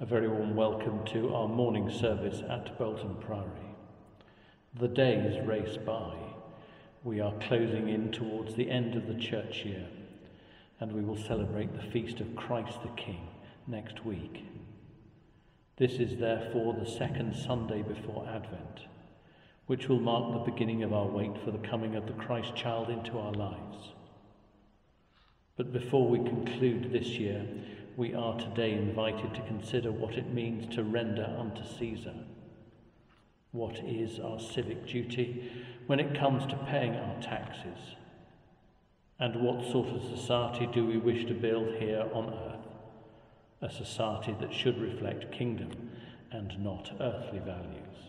A very warm welcome to our morning service at Bolton Priory. The days race by. We are closing in towards the end of the church year, and we will celebrate the feast of Christ the King next week. This is therefore the second Sunday before Advent, which will mark the beginning of our wait for the coming of the Christ child into our lives. But before we conclude this year, we are today invited to consider what it means to render unto Caesar. What is our civic duty when it comes to paying our taxes? And what sort of society do we wish to build here on earth? A society that should reflect kingdom and not earthly values.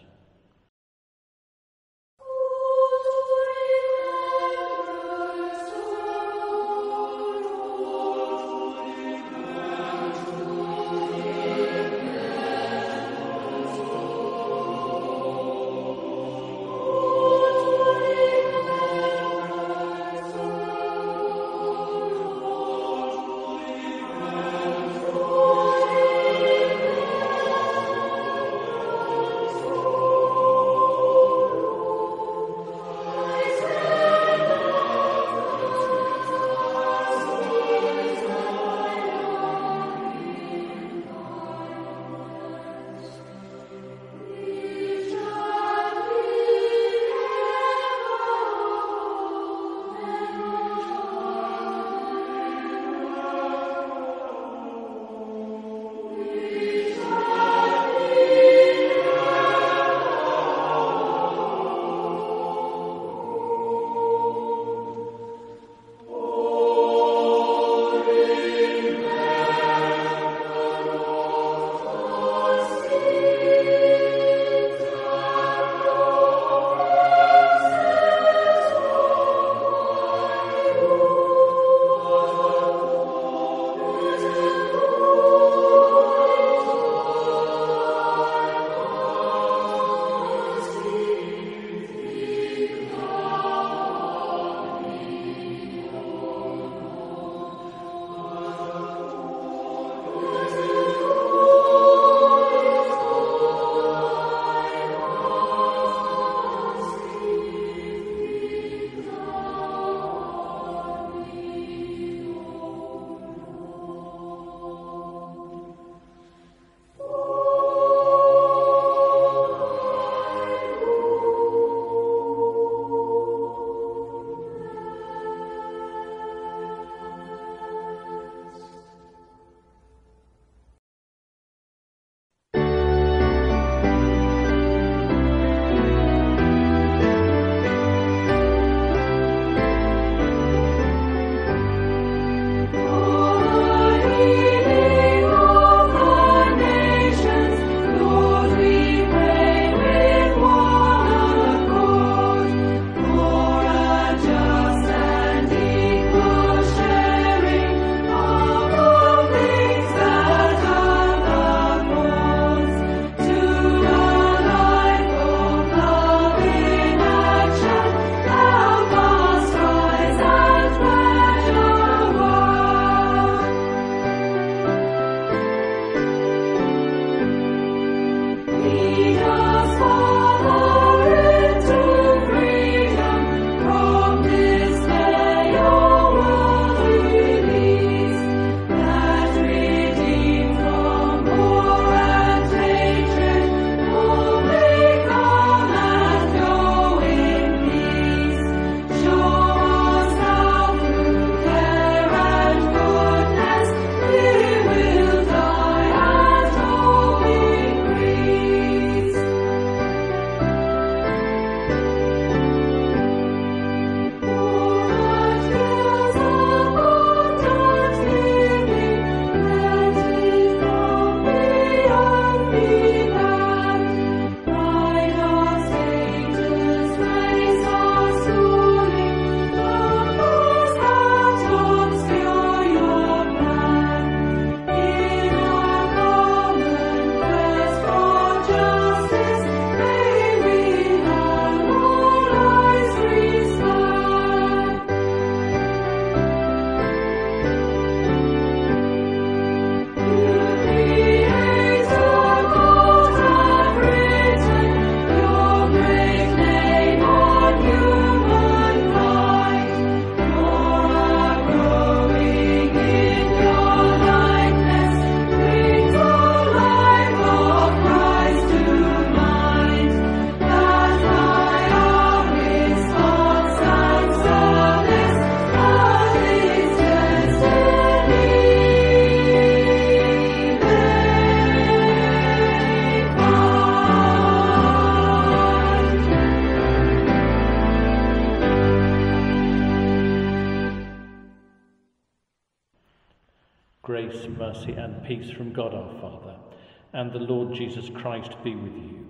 Jesus Christ be with you.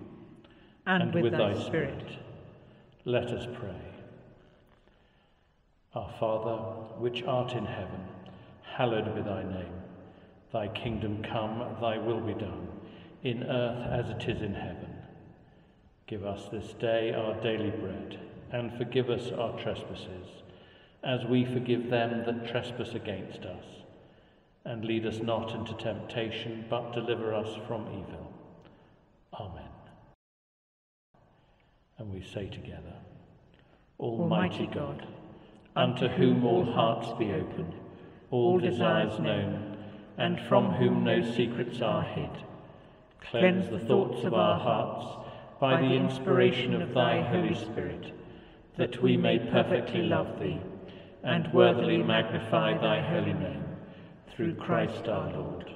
And, and with, with, thy, thy spirit. spirit. Let us pray. Our Father, which art in heaven, hallowed be thy name. Thy kingdom come, thy will be done, in earth as it is in heaven. Give us this day our daily bread, and forgive us our trespasses, as we forgive them that trespass against us and lead us not into temptation, but deliver us from evil. Amen. And we say together, Almighty God, unto whom all hearts be open, all desires known, and from whom no secrets are hid, cleanse the thoughts of our hearts by the inspiration of thy Holy Spirit, that we may perfectly love thee, and worthily magnify thy holy name. through Christ our Lord.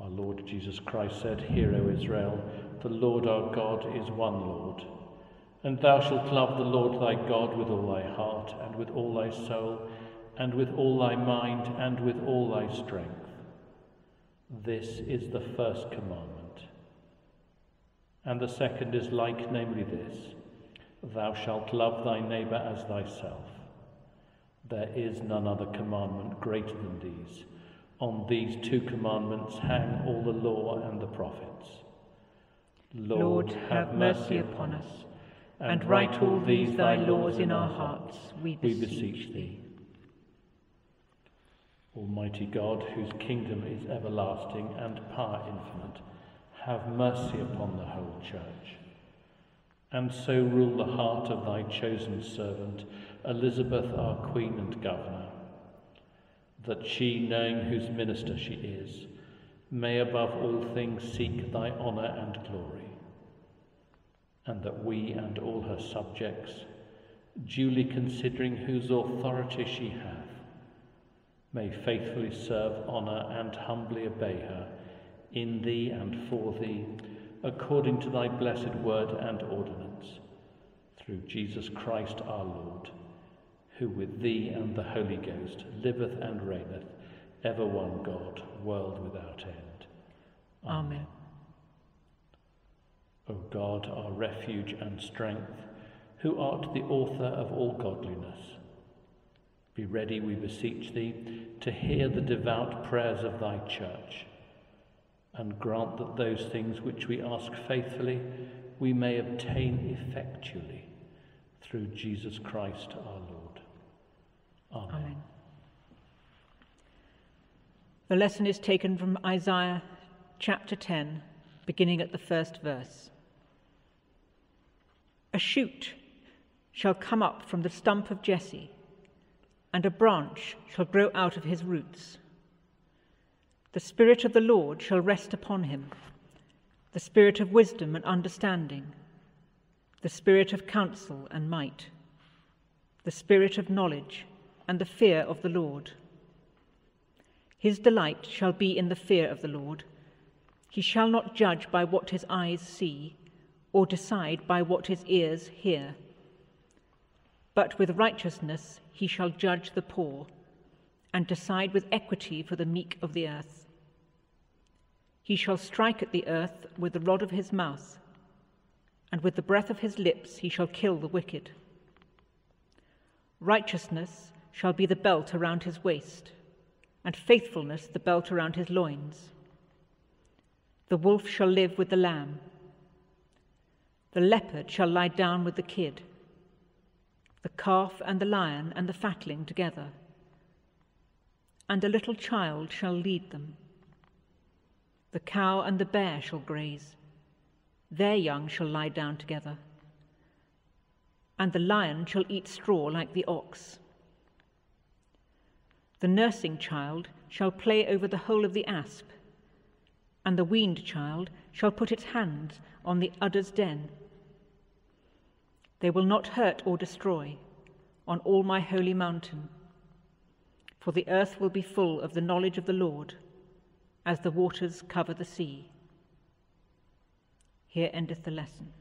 Our Lord Jesus Christ said, Hear, O Israel, the Lord our God is one Lord. And thou shalt love the Lord thy God with all thy heart, and with all thy soul, and with all thy mind, and with all thy strength. This is the first commandment. And the second is like, namely this Thou shalt love thy neighbour as thyself. There is none other commandment greater than these. On these two commandments hang all the law and the prophets. Lord, have mercy upon us, and write all these thy laws in our hearts, we beseech, thee. Almighty God, whose kingdom is everlasting and power infinite, have mercy upon the whole church. And so rule the heart of thy chosen servant, Elizabeth, our Queen and Governor, that she, knowing whose minister she is, may above all things seek thy honour and glory, and that we and all her subjects, duly considering whose authority she hath, may faithfully serve, honour, and humbly obey her in thee and for thee, according to thy blessed word and ordinance, through Jesus Christ our Lord who with thee and the Holy Ghost liveth and reigneth, ever one God, world without end. Amen. O God, our refuge and strength, who art the author of all godliness, be ready, we beseech thee, to hear the devout prayers of thy church, and grant that those things which we ask faithfully we may obtain effectually through Jesus Christ our Lord. Amen. Amen. The lesson is taken from Isaiah chapter 10, beginning at the first verse. A shoot shall come up from the stump of Jesse, and a branch shall grow out of his roots. The Spirit of the Lord shall rest upon him the Spirit of wisdom and understanding, the Spirit of counsel and might, the Spirit of knowledge and the fear of the Lord. His delight shall be in the fear of the Lord. He shall not judge by what his eyes see, or decide by what his ears hear. But with righteousness he shall judge the poor, and decide with equity for the meek of the earth. He shall strike at the earth with the rod of his mouth, and with the breath of his lips he shall kill the wicked. Righteousness shall be the belt around his waist, and faithfulness the belt around his loins. The wolf shall live with the lamb. The leopard shall lie down with the kid, the calf and the lion and the fatling together. And a little child shall lead them. The cow and the bear shall graze, their young shall lie down together. And the lion shall eat straw like the ox. The nursing child shall play over the hole of the asp, and the weaned child shall put its hands on the udder's den. They will not hurt or destroy on all my holy mountain, for the earth will be full of the knowledge of the Lord as the waters cover the sea. Here endeth the lesson.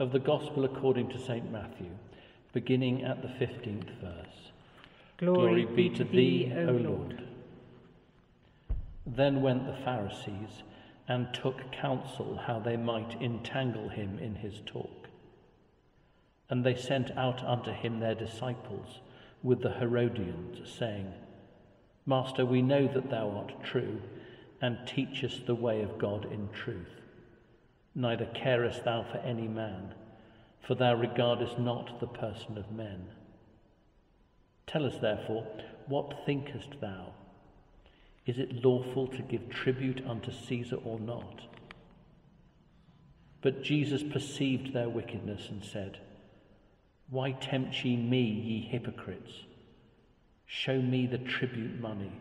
Of the Gospel according to St. Matthew, beginning at the 15th verse. Glory, be to thee, O Lord. Then went the Pharisees and took counsel how they might entangle him in his talk. And they sent out unto him their disciples with the Herodians, saying, Master, we know that thou art true, and teachest the way of God in truth. Neither carest thou for any man, for thou regardest not the person of men. Tell us, therefore, what thinkest thou? Is it lawful to give tribute unto Caesar or not? But Jesus perceived their wickedness and said, Why tempt ye me, ye hypocrites? Show me the tribute money.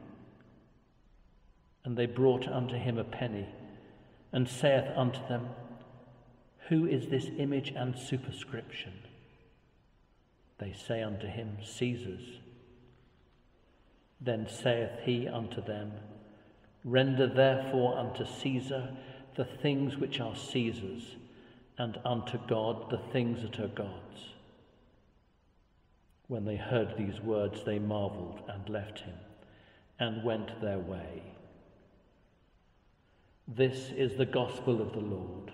And they brought unto him a penny, and saith unto them, Who is this image and superscription? They say unto him, Caesar's. Then saith he unto them, Render therefore unto Caesar the things which are Caesar's, and unto God the things that are God's. When they heard these words, they marveled and left him, and went their way. This is the gospel of the Lord.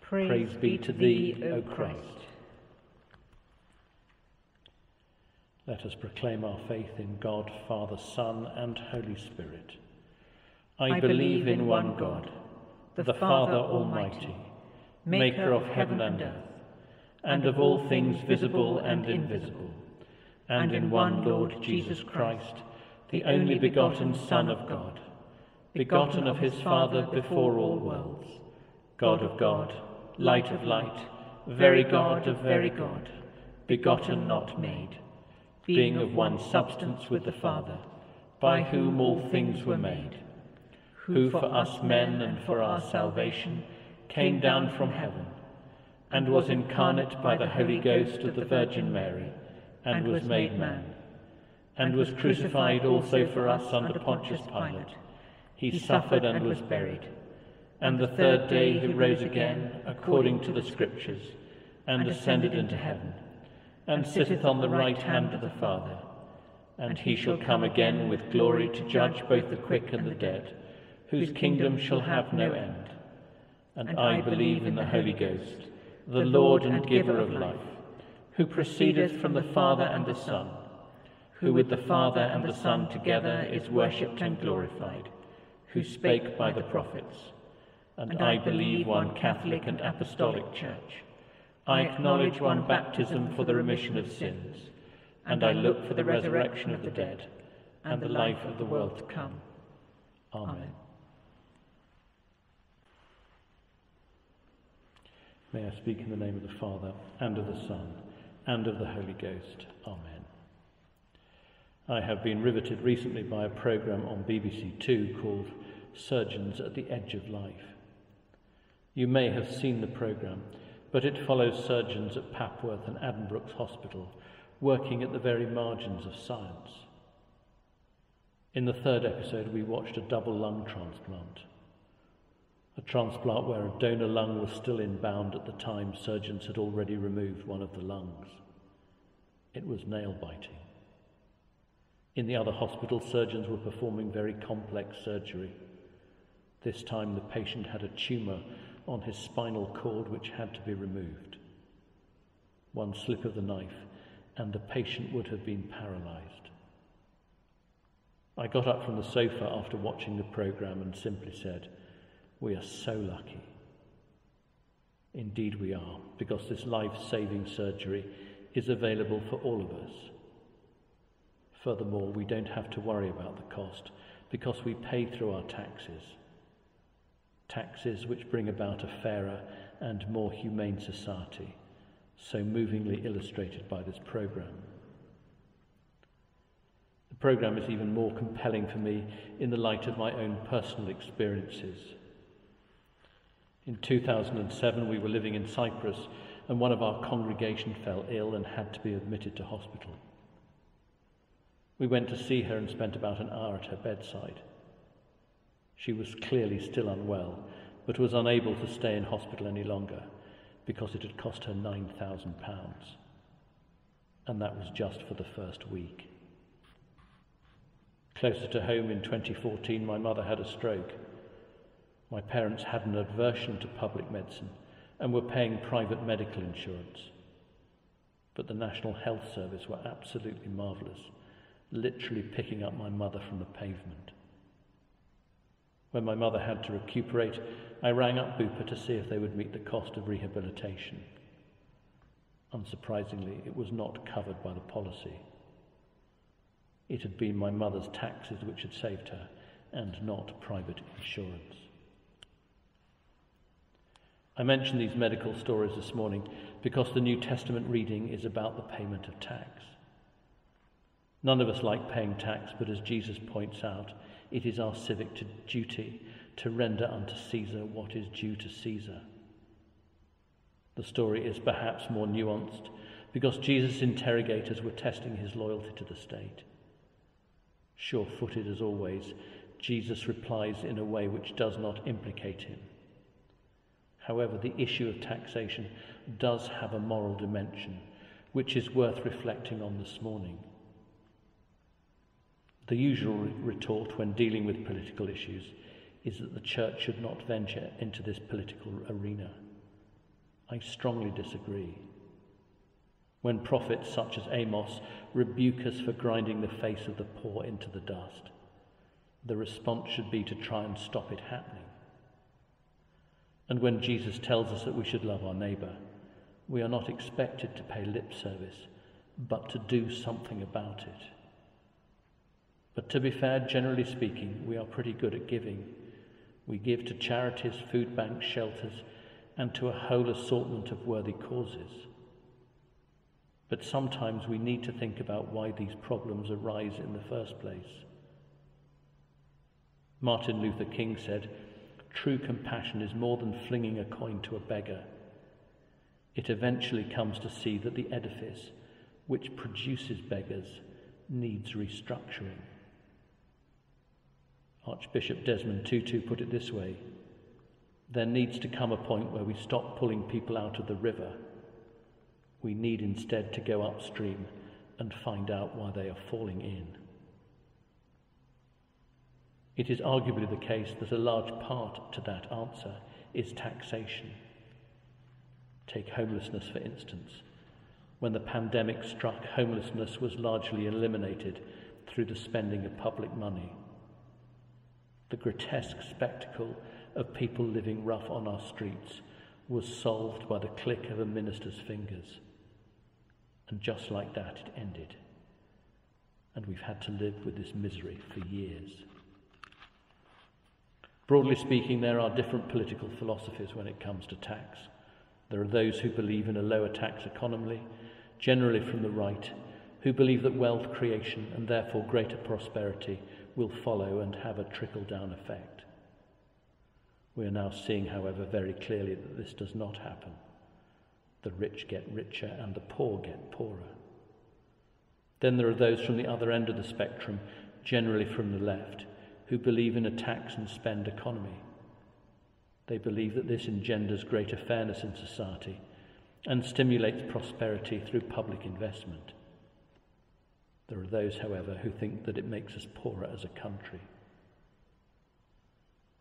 Praise, Praise be to thee, O Christ. Let us proclaim our faith in God, Father, Son, and Holy Spirit. I, I believe in one God, the Father Almighty, maker of heaven and earth, and of all things visible and invisible, and in one Lord Jesus Christ, the only begotten Son of God, begotten of his Father before all worlds, God of God, light of light, very God of very God, begotten, not made, being of one substance with the Father, by whom all things were made, who for us men and for our salvation came down from heaven, and was incarnate by the Holy Ghost of the Virgin Mary, and was made man, and was crucified also for us under Pontius Pilate. He suffered and was buried. And the third day he rose again, according to the Scriptures, and ascended into heaven, and sitteth on the right hand of the Father. And he shall come again with glory to judge both the quick and the dead, whose kingdom shall have no end. And I believe in the Holy Ghost, the Lord and giver of life, who proceedeth from the Father and the Son, who with the Father and the Son together is worshipped and glorified, who spake by the prophets. And I believe one Catholic and Apostolic Church. I acknowledge one baptism for the remission of sins, and I look for the resurrection of the dead and the life of the world to come. Amen. May I speak in the name of the Father, and of the Son, and of the Holy Ghost. Amen. I have been riveted recently by a programme on BBC Two called Surgeons at the Edge of Life. You may have seen the programme, but it follows surgeons at Papworth and Addenbrooke's Hospital working at the very margins of science. In the third episode, we watched a double lung transplant. A transplant where a donor lung was still inbound at the time surgeons had already removed one of the lungs. It was nail biting. In the other hospital, surgeons were performing very complex surgery. This time, the patient had a tumour on his spinal cord which had to be removed. One slip of the knife, and the patient would have been paralysed. I got up from the sofa after watching the programme and simply said, We are so lucky. Indeed, we are, because this life saving surgery is available for all of us. Furthermore, we don't have to worry about the cost because we pay through our taxes. Taxes which bring about a fairer and more humane society, so movingly illustrated by this programme. The programme is even more compelling for me in the light of my own personal experiences. In 2007, we were living in Cyprus, and one of our congregation fell ill and had to be admitted to hospital. We went to see her and spent about an hour at her bedside. She was clearly still unwell, but was unable to stay in hospital any longer because it had cost her £9,000. And that was just for the first week. Closer to home in 2014, my mother had a stroke. My parents had an aversion to public medicine and were paying private medical insurance. But the National Health Service were absolutely marvellous, literally picking up my mother from the pavement. When my mother had to recuperate, I rang up Bupa to see if they would meet the cost of rehabilitation. Unsurprisingly, it was not covered by the policy. It had been my mother's taxes which had saved her, and not private insurance. I mention these medical stories this morning because the New Testament reading is about the payment of tax. None of us like paying tax, but as Jesus points out, it is our civic duty to render unto Caesar what is due to Caesar. The story is perhaps more nuanced because Jesus' interrogators were testing his loyalty to the state. Sure footed as always, Jesus replies in a way which does not implicate him. However, the issue of taxation does have a moral dimension, which is worth reflecting on this morning. The usual retort when dealing with political issues is that the church should not venture into this political arena. I strongly disagree. When prophets such as Amos rebuke us for grinding the face of the poor into the dust, the response should be to try and stop it happening. And when Jesus tells us that we should love our neighbour, we are not expected to pay lip service, but to do something about it. But to be fair, generally speaking, we are pretty good at giving. We give to charities, food banks, shelters, and to a whole assortment of worthy causes. But sometimes we need to think about why these problems arise in the first place. Martin Luther King said, True compassion is more than flinging a coin to a beggar. It eventually comes to see that the edifice, which produces beggars, needs restructuring. Archbishop Desmond Tutu put it this way There needs to come a point where we stop pulling people out of the river. We need instead to go upstream and find out why they are falling in. It is arguably the case that a large part to that answer is taxation. Take homelessness, for instance. When the pandemic struck, homelessness was largely eliminated through the spending of public money. The grotesque spectacle of people living rough on our streets was solved by the click of a minister's fingers. And just like that, it ended. And we've had to live with this misery for years. Broadly speaking, there are different political philosophies when it comes to tax. There are those who believe in a lower tax economy, generally from the right, who believe that wealth creation and therefore greater prosperity will follow and have a trickle down effect. We are now seeing, however, very clearly that this does not happen. The rich get richer and the poor get poorer. Then there are those from the other end of the spectrum, generally from the left, who believe in a tax and spend economy. They believe that this engenders greater fairness in society and stimulates prosperity through public investment. There are those, however, who think that it makes us poorer as a country.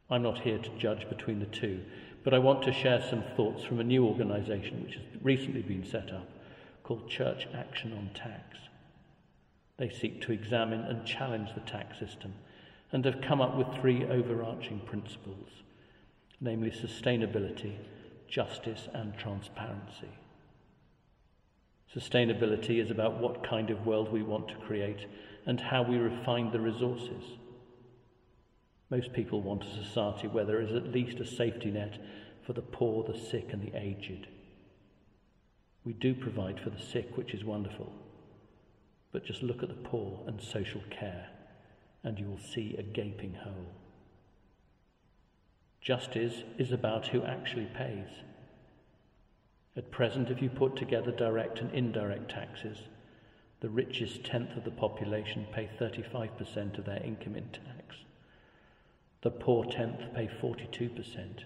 I'm not here to judge between the two, but I want to share some thoughts from a new organisation which has recently been set up called Church Action on Tax. They seek to examine and challenge the tax system and have come up with three overarching principles, namely sustainability, justice, and transparency. Sustainability is about what kind of world we want to create and how we refine the resources. Most people want a society where there is at least a safety net for the poor, the sick, and the aged. We do provide for the sick, which is wonderful. But just look at the poor and social care, and you will see a gaping hole. Justice is about who actually pays. At present, if you put together direct and indirect taxes, the richest tenth of the population pay 35% of their income in tax. The poor tenth pay 42%.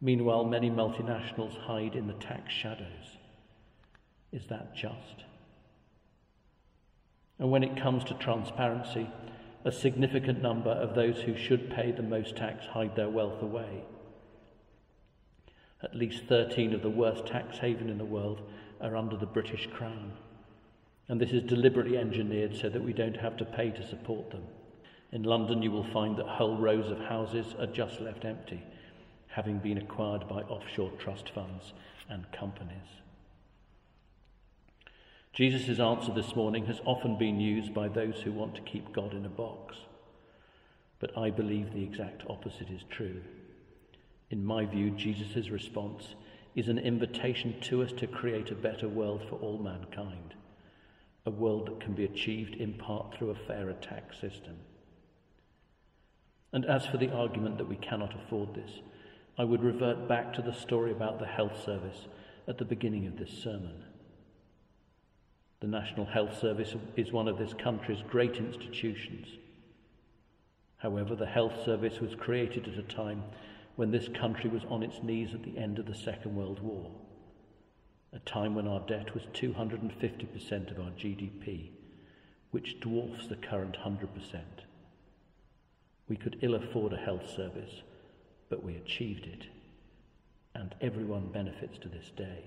Meanwhile, many multinationals hide in the tax shadows. Is that just? And when it comes to transparency, a significant number of those who should pay the most tax hide their wealth away. At least 13 of the worst tax haven in the world are under the British Crown. And this is deliberately engineered so that we don't have to pay to support them. In London, you will find that whole rows of houses are just left empty, having been acquired by offshore trust funds and companies. Jesus' answer this morning has often been used by those who want to keep God in a box. But I believe the exact opposite is true. In my view, Jesus' response is an invitation to us to create a better world for all mankind, a world that can be achieved in part through a fairer tax system. And as for the argument that we cannot afford this, I would revert back to the story about the health service at the beginning of this sermon. The National Health Service is one of this country's great institutions. However, the Health Service was created at a time when this country was on its knees at the end of the Second World War, a time when our debt was 250% of our GDP, which dwarfs the current 100%. We could ill afford a health service, but we achieved it, and everyone benefits to this day.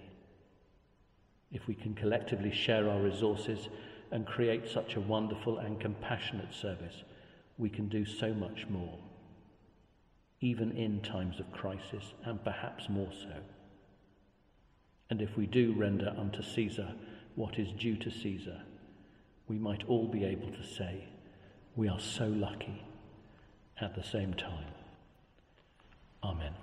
If we can collectively share our resources and create such a wonderful and compassionate service, we can do so much more, even in times of crisis, and perhaps more so. And if we do render unto Caesar what is due to Caesar, we might all be able to say, We are so lucky at the same time. Amen.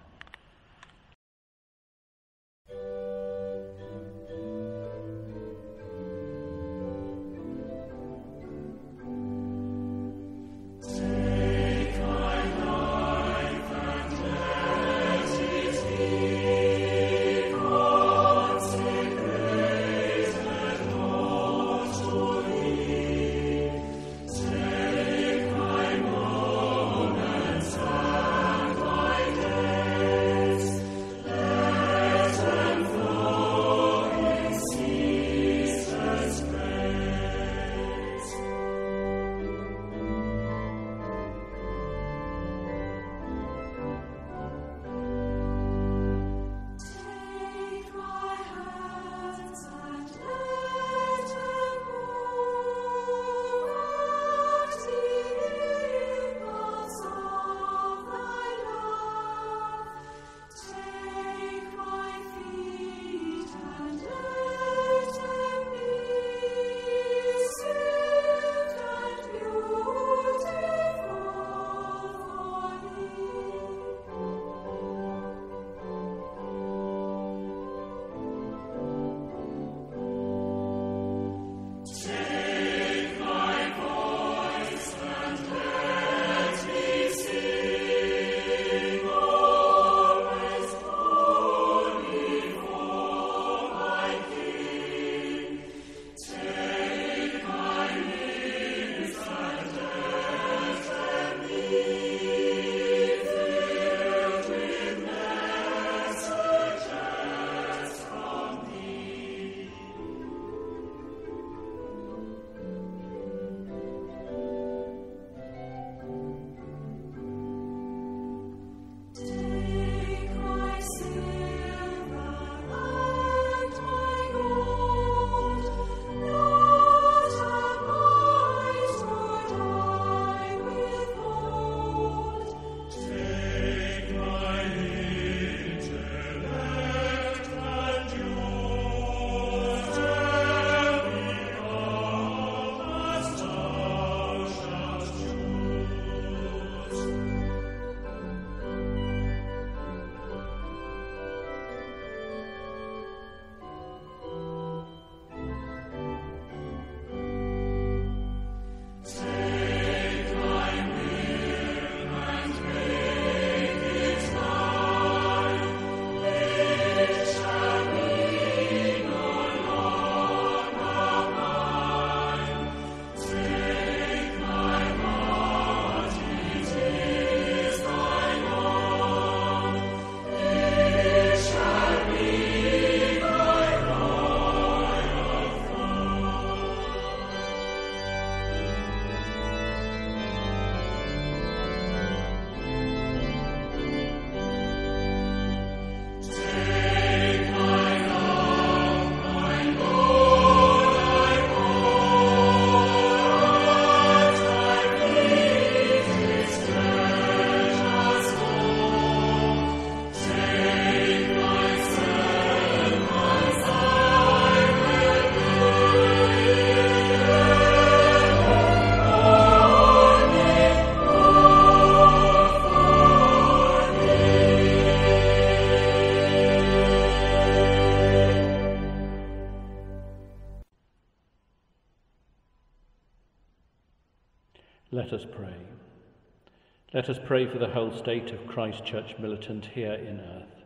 Let us pray for the whole state of Christ Church militant here in earth.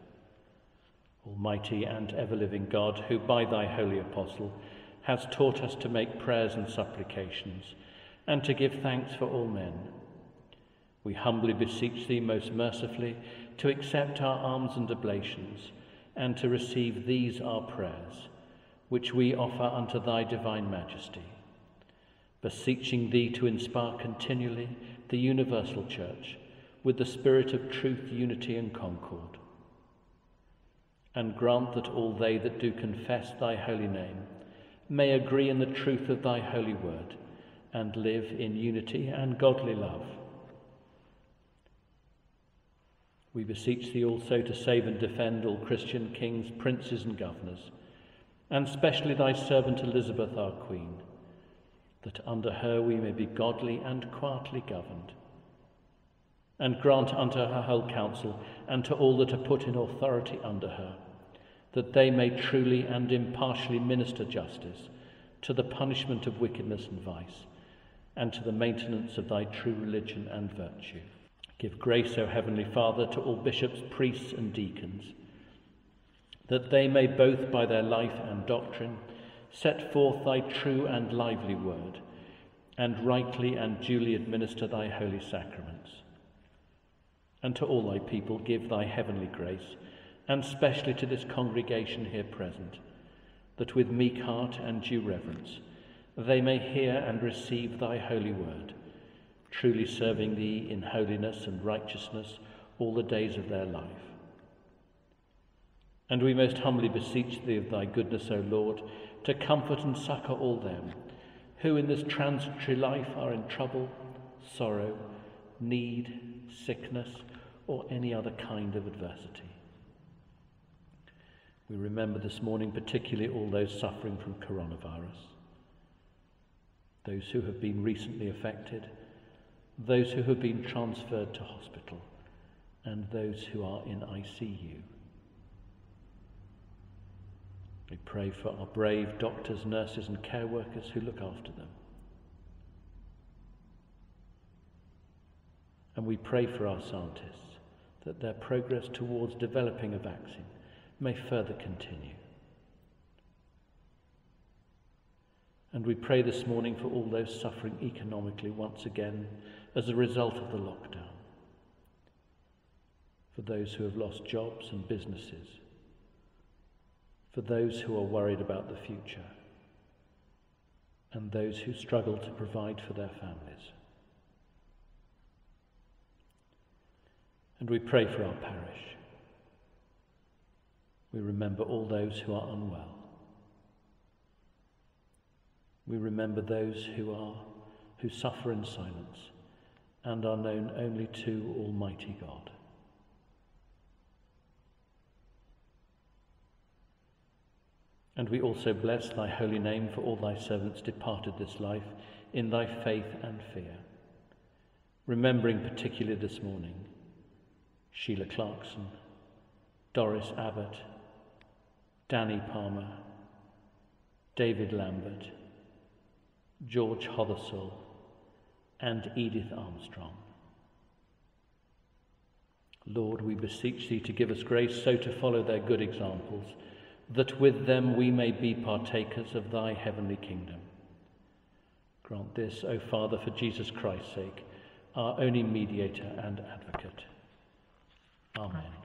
Almighty and ever living God, who by thy holy apostle has taught us to make prayers and supplications and to give thanks for all men, we humbly beseech thee most mercifully to accept our alms and oblations and to receive these our prayers, which we offer unto thy divine majesty beseeching thee to inspire continually the universal church with the spirit of truth, unity, and concord. And grant that all they that do confess thy holy name may agree in the truth of thy holy word and live in unity and godly love. We beseech thee also to save and defend all Christian kings, princes, and governors, and specially thy servant Elizabeth, our Queen that under her we may be godly and quietly governed. And grant unto her whole council and to all that are put in authority under her, that they may truly and impartially minister justice to the punishment of wickedness and vice, and to the maintenance of thy true religion and virtue. Give grace, O Heavenly Father, to all bishops, priests, and deacons, that they may both by their life and doctrine set forth thy true and lively word, and rightly and duly administer thy holy sacraments. And to all thy people give thy heavenly grace, and specially to this congregation here present, that with meek heart and due reverence they may hear and receive thy holy word, truly serving thee in holiness and righteousness all the days of their life. And we most humbly beseech thee of thy goodness, O Lord, to comfort and succour all them who in this transitory life are in trouble, sorrow, need, sickness, or any other kind of adversity. We remember this morning particularly all those suffering from coronavirus, those who have been recently affected, those who have been transferred to hospital, and those who are in ICU. We pray for our brave doctors, nurses, and care workers who look after them. And we pray for our scientists that their progress towards developing a vaccine may further continue. And we pray this morning for all those suffering economically once again as a result of the lockdown, for those who have lost jobs and businesses for those who are worried about the future and those who struggle to provide for their families. And we pray for our parish. We remember all those who are unwell. We remember those who are who suffer in silence and are known only to Almighty God. And we also bless thy holy name for all thy servants departed this life in thy faith and fear. Remembering particularly this morning Sheila Clarkson, Doris Abbott, Danny Palmer, David Lambert, George Hothersall, and Edith Armstrong. Lord, we beseech thee to give us grace so to follow their good examples that with them we may be partakers of thy heavenly kingdom. Grant this, O Father, for Jesus Christ's sake, our only mediator and advocate. Amen. our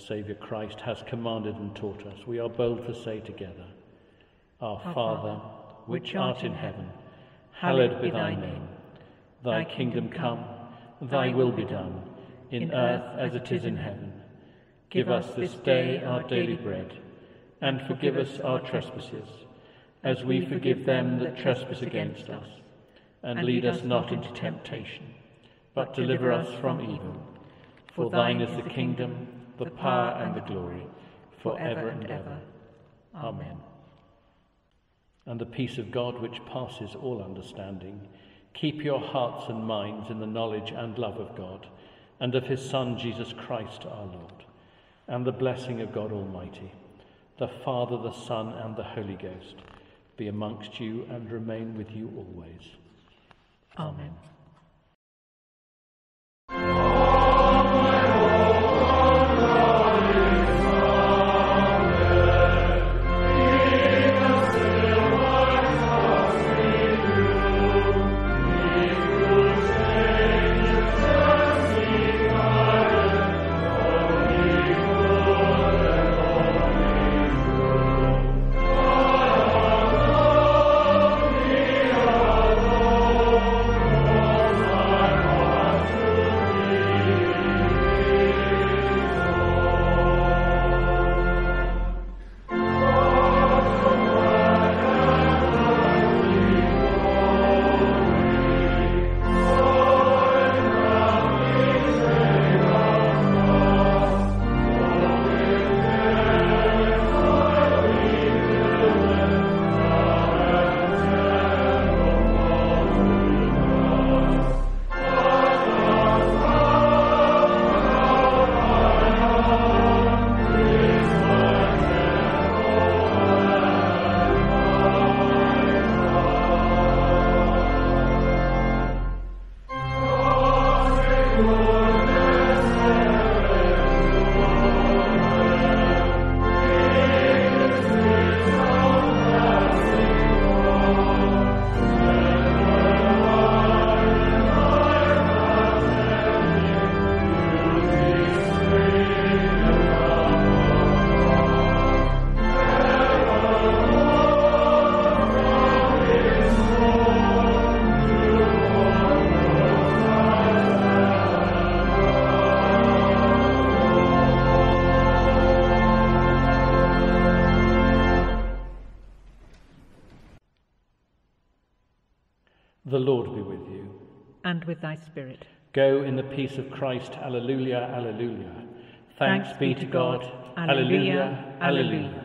Saviour Christ has commanded and taught us, we are bold to say together, Our, Our Father, which art in heaven, hallowed be thy name. Thy kingdom come, thy will be done, in earth as it is in heaven. Give us this day our daily bread, and forgive us our trespasses, as we forgive them that trespass against us. And lead us not into temptation, but deliver us from evil. For thine is the kingdom, the power, and the glory, for ever and ever. Amen. And the peace of God, which passes all understanding, keep your hearts and minds in the knowledge and love of God, and of his Son, Jesus Christ our Lord, and the blessing of God Almighty, the Father, the Son, and the Holy Ghost, be amongst you and remain with you always. Amen. The And with thy spirit. Go in the peace of Christ. Alleluia, alleluia. Thanks, be to God. Alleluia, alleluia.